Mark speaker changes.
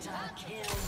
Speaker 1: Kill.